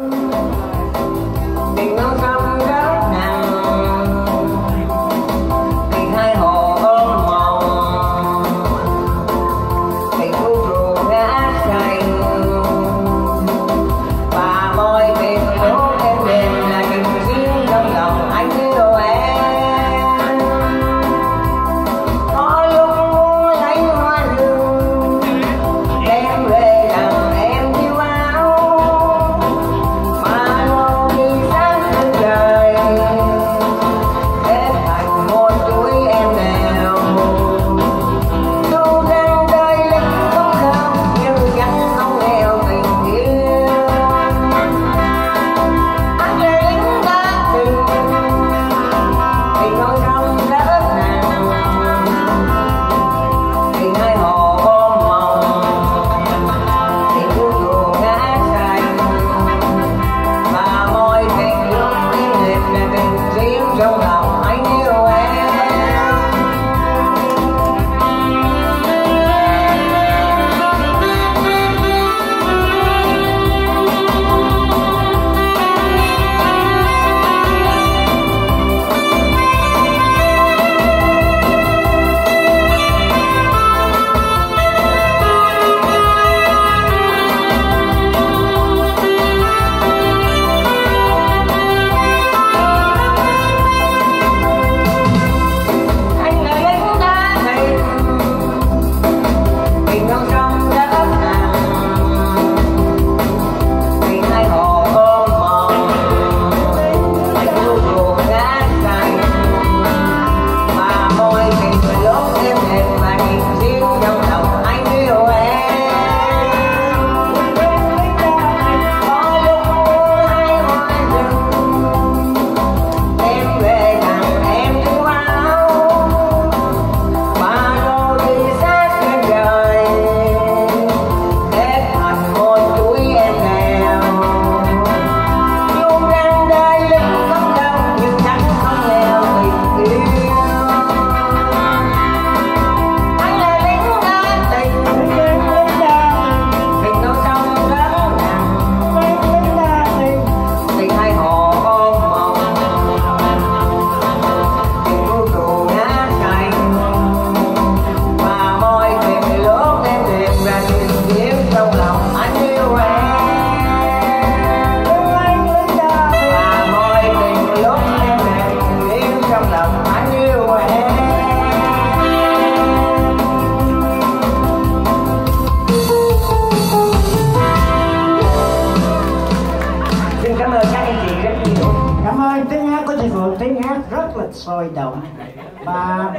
Música tiếng hát của chị Phượng tiếng hát rất là sôi động. Và